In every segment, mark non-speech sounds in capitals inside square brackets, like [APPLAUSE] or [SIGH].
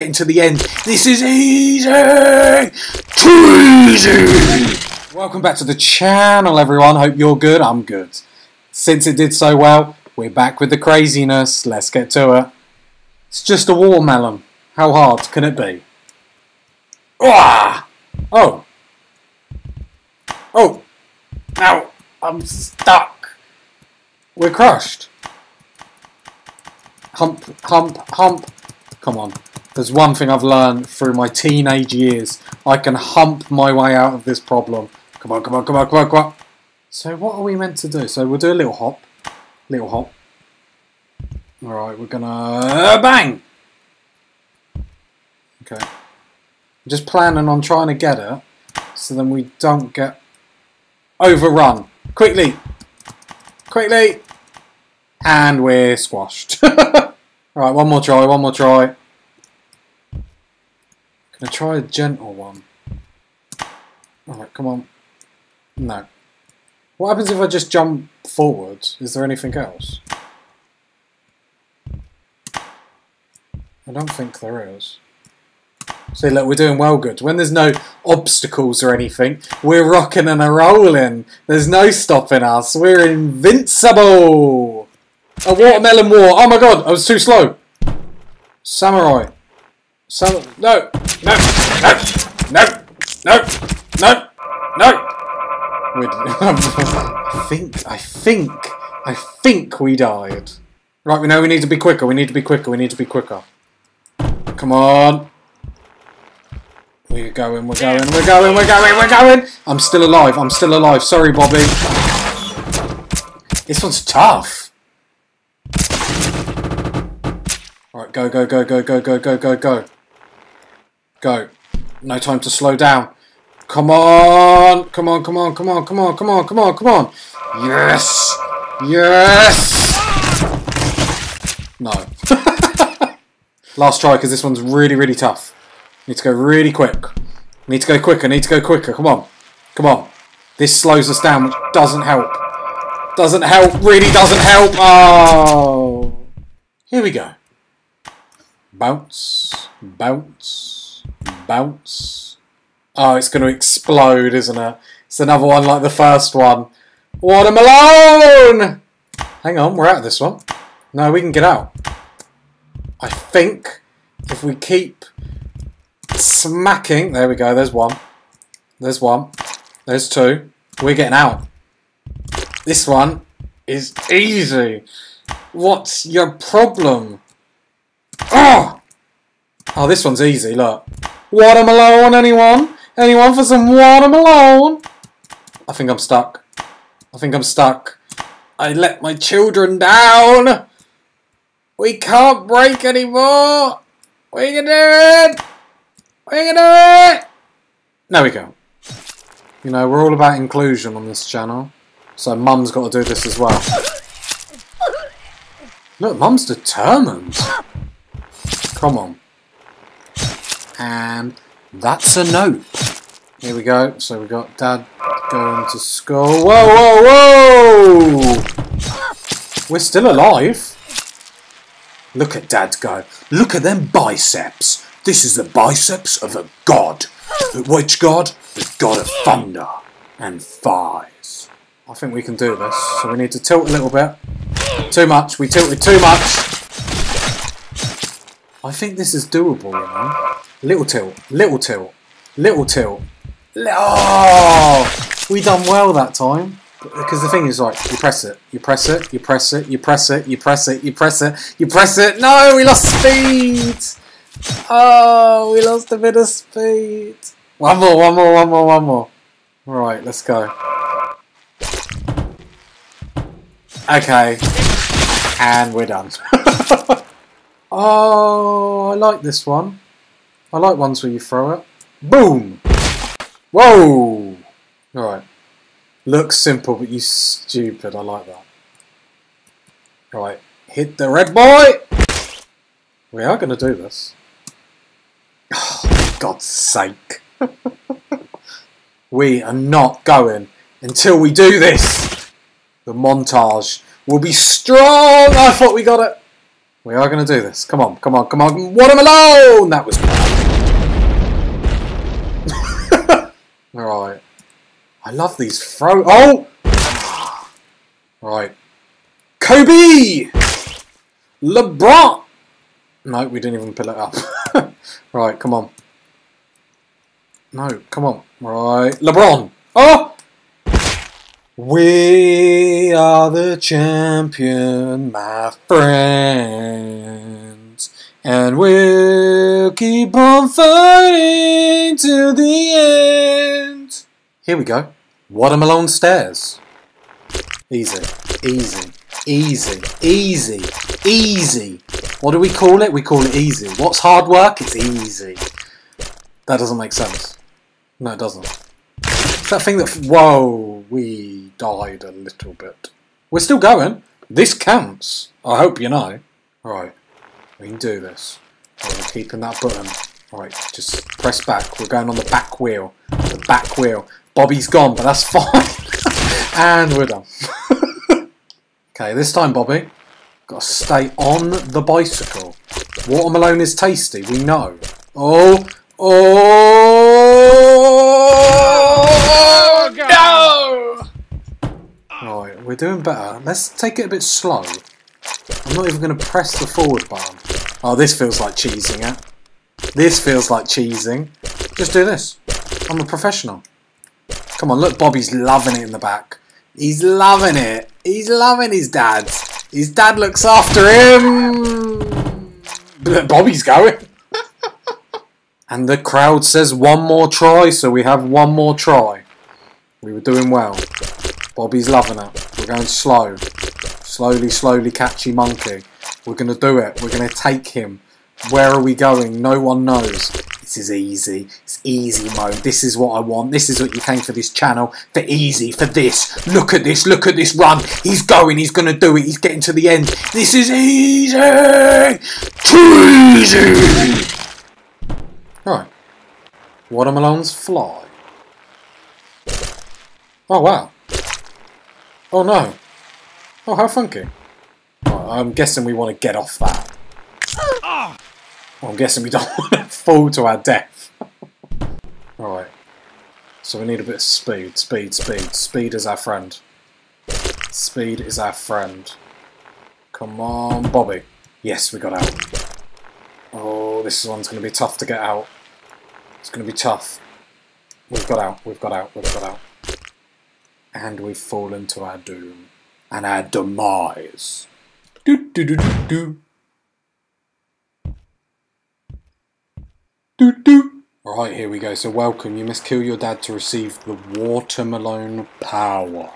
getting to the end. This is easy! Too easy! Welcome back to the channel, everyone. Hope you're good. I'm good. Since it did so well, we're back with the craziness. Let's get to it. It's just a watermelon. How hard can it be? Ah! Oh. Oh. Now, I'm stuck. We're crushed. Hump, hump, hump. Come on. There's one thing I've learned through my teenage years. I can hump my way out of this problem. Come on, come on, come on, come on, come on. So what are we meant to do? So we'll do a little hop. Little hop. Alright, we're gonna... Uh, bang! Okay. I'm just planning on trying to get it so then we don't get overrun. Quickly! Quickly! And we're squashed. [LAUGHS] Alright, one more try, one more try. Gonna try a gentle one. Alright, come on. No. What happens if I just jump forward? Is there anything else? I don't think there is. See, look, we're doing well good. When there's no obstacles or anything, we're rocking and a rolling. There's no stopping us. We're invincible. A watermelon war. Oh my god, I was too slow. Samurai. Sam no, no, no, no, no, no, no. [LAUGHS] I think, I think, I think we died. Right, we know we need to be quicker. We need to be quicker. We need to be quicker. Come on. We're going, we're going, we're going, we're going, we're going! I'm still alive, I'm still alive. Sorry, Bobby. This one's tough. Alright, go, go, go, go, go, go, go, go, go. Go. No time to slow down. Come on! Come on, come on, come on, come on, come on, come on, come on! Yes! Yes! No. [LAUGHS] Last try, because this one's really, really tough. Need to go really quick. Need to go quicker, need to go quicker. Come on. Come on. This slows us down, which doesn't help. Doesn't help, really doesn't help. Oh. Here we go. Bounce, bounce, bounce. Oh, it's going to explode, isn't it? It's another one like the first one. Watermelon! Hang on, we're out of this one. No, we can get out. I think if we keep smacking, there we go, there's one. There's one. There's two. We're getting out. This one is easy. What's your problem? Oh! Oh, this one's easy, look. Watermelon, anyone? Anyone for some watermelon? I think I'm stuck. I think I'm stuck. I let my children down. We can't break anymore. We can do it. We can do it. There we go. You know, we're all about inclusion on this channel. So mum's got to do this as well. Look, mum's determined. Come on. And that's a note. Here we go. So we've got dad going to school. Whoa, whoa, whoa! We're still alive. Look at Dad go. Look at them biceps. This is the biceps of a god. Which god? The god of thunder and thighs. I think we can do this. So we need to tilt a little bit. Too much. We tilted too much. I think this is doable, you know. Little tilt. Little tilt. Little tilt. Oh! We done well that time. Because the thing is, like, you press it, you press it, you press it, you press it, you press it, you press it, you press it. No, we lost speed. Oh, we lost a bit of speed. One more, one more, one more, one more. Right, let's go. Okay. And we're done. [LAUGHS] oh, I like this one. I like ones where you throw it. Boom! Whoa! Alright. Looks simple, but you stupid. I like that. Right, hit the red boy! We are going to do this. [SIGHS] Oh, God's sake. [LAUGHS] we are not going until we do this. The montage will be strong. I thought we got it. We are going to do this. Come on, come on, come on. Watermelon! That was Alright. [LAUGHS] I love these throw... Oh! Right. Kobe! LeBron! No, we didn't even pull it up. [LAUGHS] right, come on. No, come on. Right. LeBron! Oh! We are the champion, my friends. And we'll keep on fighting to the end. Here we go. Watermelon stairs. Easy, easy, easy, easy, easy. What do we call it? We call it easy. What's hard work? It's easy. That doesn't make sense. No, it doesn't. It's that thing that... Whoa, we died a little bit. We're still going. This counts. I hope you know. Right, we can do this. Right, we're keeping that button. Alright, just press back. We're going on the back wheel. The back wheel. Bobby's gone, but that's [LAUGHS] fine. and we're done. [LAUGHS] okay, this time, Bobby. Got to stay on the bicycle. Watermelon is tasty, we know. Oh, doing better. Let's take it a bit slow. I'm not even going to press the forward button. Oh, this feels like cheesing it. This feels like cheesing. Just do this. I'm a professional. Come on, look, Bobby's loving it in the back. He's loving it. He's loving his dad. His dad looks after him. Bobby's going. [LAUGHS] and the crowd says one more try, so we have one more try. We were doing well. Bobby's loving it. We're going slow. Slowly, slowly, catchy monkey. We're going to do it. We're going to take him. Where are we going? No one knows. This is easy. It's easy mode. This is what I want. This is what you came for this channel. For easy. For this. Look at this. Look at this run. He's going. He's going to do it. He's getting to the end. This is easy. Too easy. Alright. Watermelons fly. Oh, wow. Oh no. Oh, how funky. Oh, I'm guessing we want to get off that. Well, I'm guessing we don't [LAUGHS] want to fall to our death. [LAUGHS] Alright. So we need a bit of speed. Speed, speed. Speed is our friend. Speed is our friend. Come on, Bobby. Yes, we got out. Oh, this one's going to be tough to get out. It's going to be tough. We've got out. We've got out. We've got out and we fall into our doom and our demise. Do do do do do. Do do. Right, here we go. So welcome. You must kill your dad to receive the watermelon power.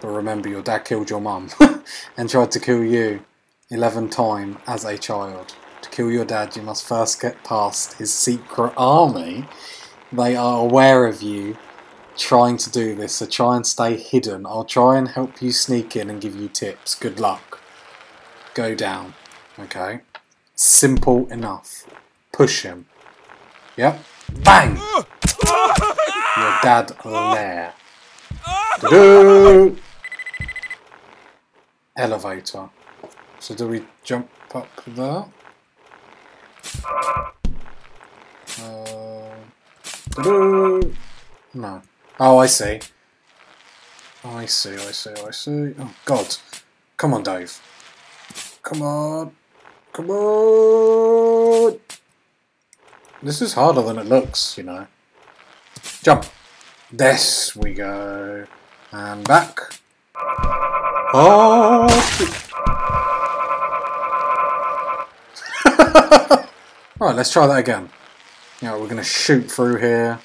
But remember, your dad killed your mum [LAUGHS] and tried to kill you 11 times as a child. To kill your dad, you must first get past his secret army. They are aware of you trying to do this, so try and stay hidden. I'll try and help you sneak in and give you tips. Good luck. Go down. Okay? Simple enough. Push him. Yep. Bang! Your dad lair. Elevator. So do we jump up there? Uh, no. Oh, I see. I see, I see, I see. Oh, God. Come on, Dave. Come on. Come on. This is harder than it looks, you know. Jump. This we go. And back. Ah, oh! [LAUGHS] Alright, let's try that again. Yeah, we're going to shoot through here.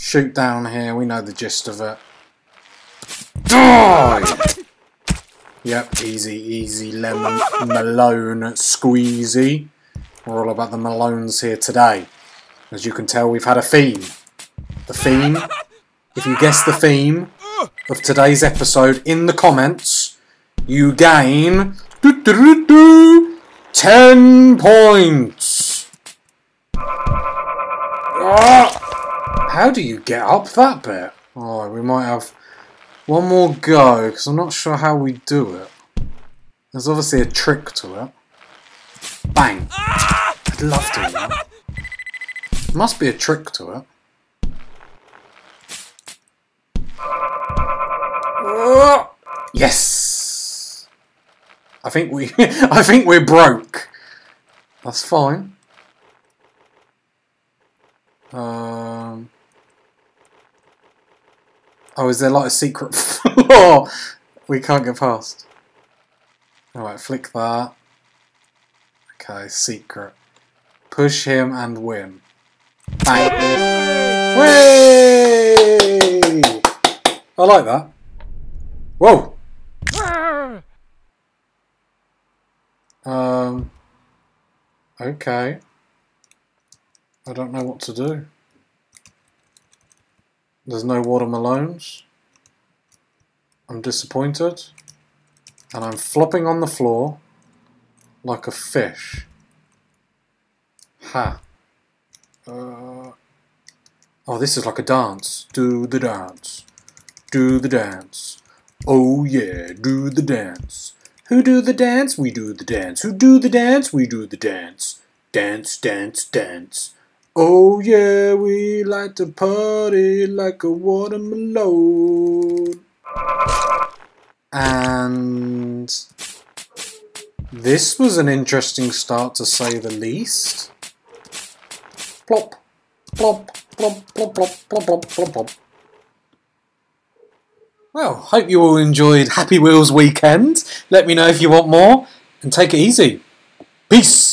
Shoot down here, we know the gist of it. Die! Yep, easy, easy lemon Malone squeezy. We're all about the Malones here today. As you can tell, we've had a theme. The theme, if you guess the theme of today's episode in the comments, you gain doo -doo -doo 10 points. Ah! How do you get up that bit? Oh, we might have one more go, because I'm not sure how we do it. There's obviously a trick to it. Bang. I'd love to. Man. Must be a trick to it. Yes. I think we [LAUGHS] I think we're broke. That's fine. Um Oh, is there like a secret [LAUGHS] floor we can't get past? Alright, flick that. Okay, secret. Push him and win. Bang. Whee! I like that. Whoa! Um. Okay. I don't know what to do. There's no water Malones. I'm disappointed. And I'm flopping on the floor like a fish. Ha. Uh, oh, this is like a dance. Do the dance. Do the dance. Oh yeah, do the dance. Who do the dance? We do the dance. Who do the dance? We do the dance. Dance, dance, dance. Oh yeah, we like to party like a watermelon. And this was an interesting start to say the least. Plop, plop, plop, plop, plop, plop, plop, plop, plop. Well, hope you all enjoyed Happy Wheels weekend. Let me know if you want more, and take it easy. Peace!